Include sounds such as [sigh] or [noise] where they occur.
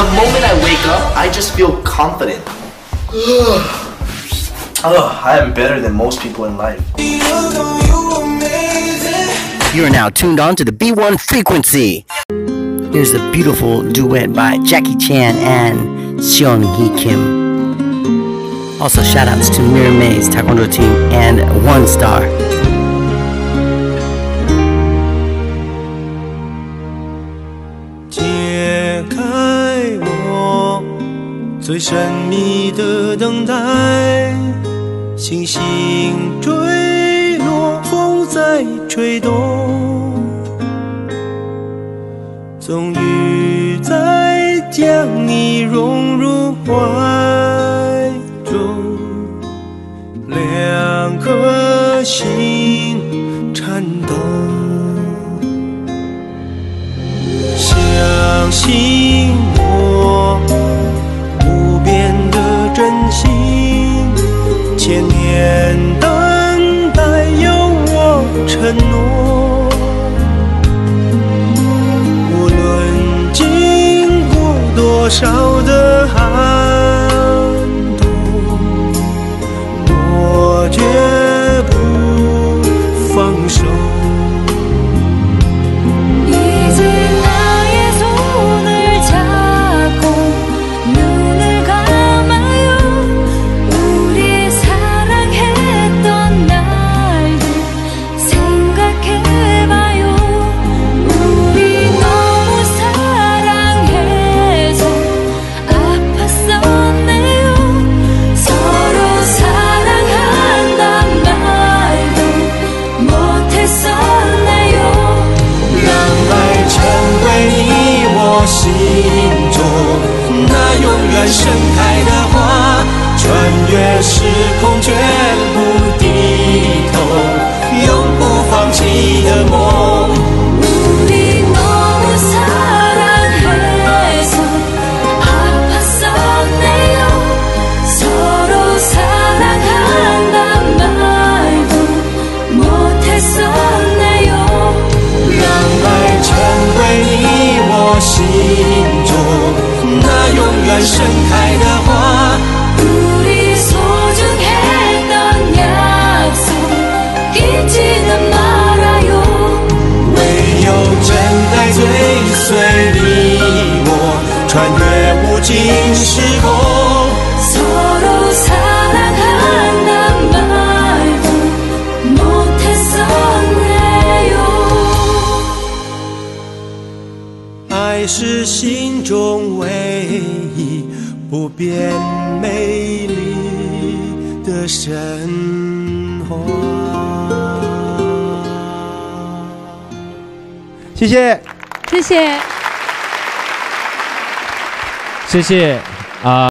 I wake up, I just feel confident. [sighs] oh, I am better than most people in life. You are now tuned on to the B1 frequency. Here's a beautiful duet by Jackie Chan and Seong Hee Kim. Also, shout outs to Mira May's Taekwondo team and One Star. 最神秘的等待，星星坠落，风在吹动，终于在将你融入怀中，两颗心颤抖。千年等待有我承诺。无论经过多少的心中那永远盛开的花，穿越时空绝不低头，永不放弃的梦。盛开的花。所的记得吗唯有真爱追随你我穿越无尽时空。爱是心中唯一不变美丽的神话。谢谢。谢谢。谢谢啊。